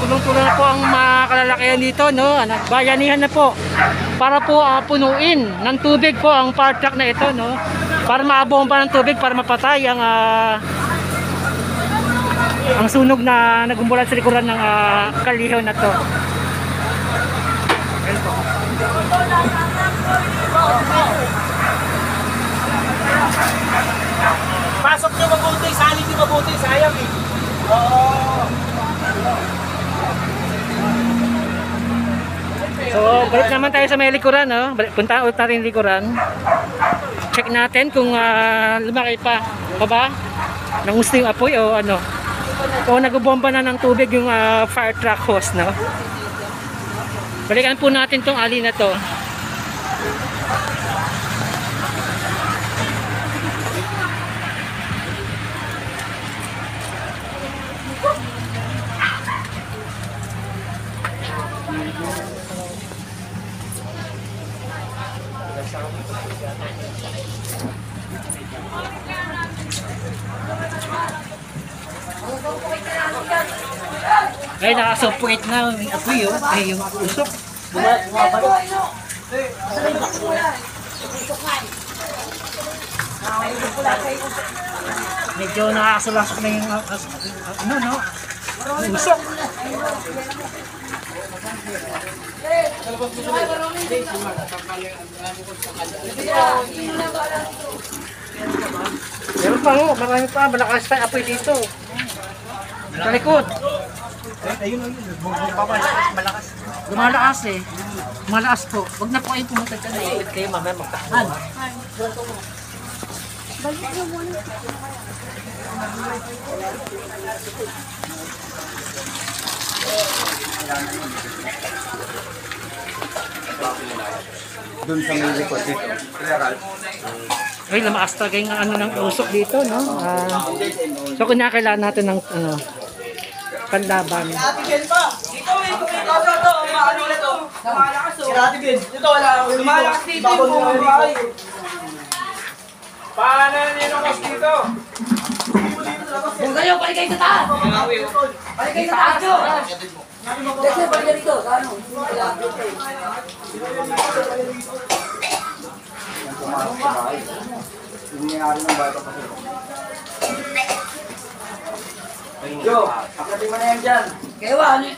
Tulong-tulong na po ang mga kalalakihan dito, no? Ano, Bayanihan na po. Para po ah, punuin ng tubig po ang fire truck na ito, no? Para maabomba ng tubig para mapatay ang ah, ang sunog na nagumbulan sa likuran ng ah, kalihaw na to. Pasok nyo mabuti, salin nyo mabuti, sayang eh. Oo. So, balik naman tayo sa may likuran, no? Punta ulit natin yung likuran. Check natin kung ah, lumaki pa. Pa ba? Nangusto yung apoy o ano? O nagbomba na ng tubig yung ah, fire truck hose, no? Balikan po natin tong ali na to. Ay, nakasuffocate na yung apoy, oh. Ay, yung usok. Medyo nakakasalasok na yung ah, ah, ano, no? Usok. Meron pa, oh. Marami pa. Malakas pa yung apoy dito. Sa likod. Ayun, ayun. Malakas. Lumalakas eh. Malakas po. Huwag na po kayo pumunta dyan. Naipit kayo mamaya magtahan. Doon sa may likod dito. Ay, lumakas talaga yung ano ng usok dito, no? Ah, so, kanya kailangan natin ng ano, panlaban. Ate Ben pa! Ikaw eh, kung ikaw to, to, maano na to. Lumalakas to. Si Ate Ben, ito wala. Lumalakas dito yung buong bahay. Paano nyo mas dito? Kung kayo, balik kayo sa taas! Balik kayo sa taas nyo! Kasi balik kayo dito, sa ano? Nangyayari ng bata pa sila. Yo, akatin mo na yan dyan. Kayo ba, ano?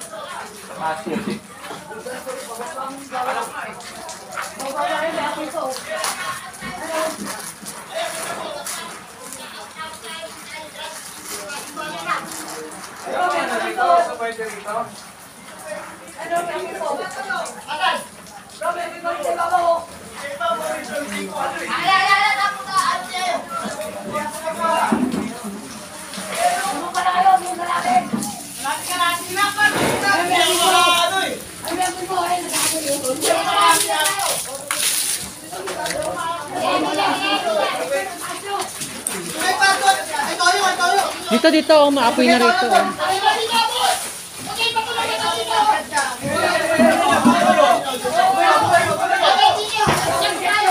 Dito, dito, oh, maapoy na rito.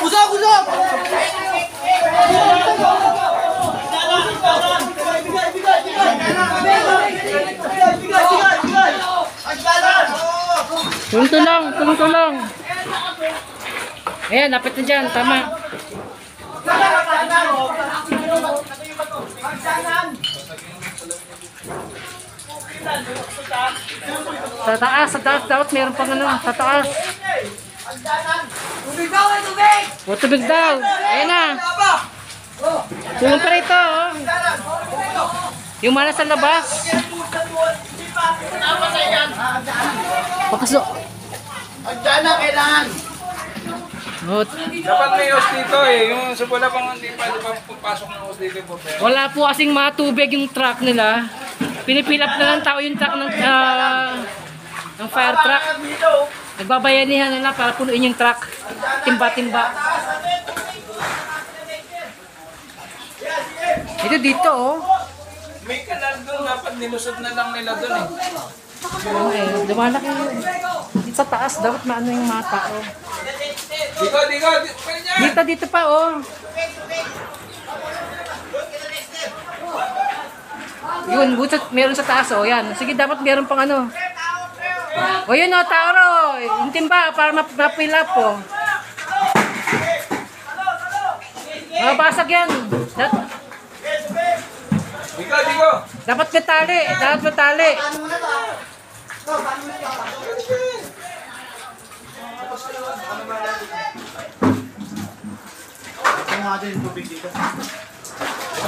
Usok, usok! Tulong-tulong, tulong-tulong. Ayan, lapit na dyan, tama. Sa taas, sa taas, dapat meron pang ano, sa taas. Tubig daw, tubig! O, tubig daw. Ayan na. Pa rito, oh. Yung mana sa labas. Pakasok. Hagdan na kailangan. Oh, Dapat may hose dito eh. Yung sa wala pang hindi pwede pa pupasok ng hose dito po. Pero Wala po kasing matubig yung truck nila. Pinipilap na ng tao yung truck ng, ah, ng fire truck. Nagbabayanihan nila para punuin yung truck. Timba-timba. Ito dito oh. May kanal doon, dapat nilusot na lang nila doon eh. Ano eh, lumalaki yun. Dito sa taas, dapat maano yung mga tao. Pwede niya. Dito, dito pa, oh. Yun, buto, meron sa taas, oh, yan. Sige, dapat meron pang ano. O yun, oh, Tauro. Yung timba, para map mapil up, oh. Mabasag yan. Dat- Diko, diko. dapat may tali, dapat may tali.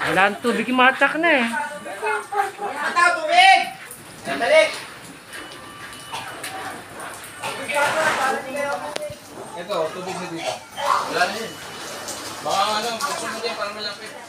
Wala ang tubig, matak na eh. Ata, tubig! Sandali! Ito, tubig na dito. Wala na yun. Baka ano, gusto mo dyan para malapit.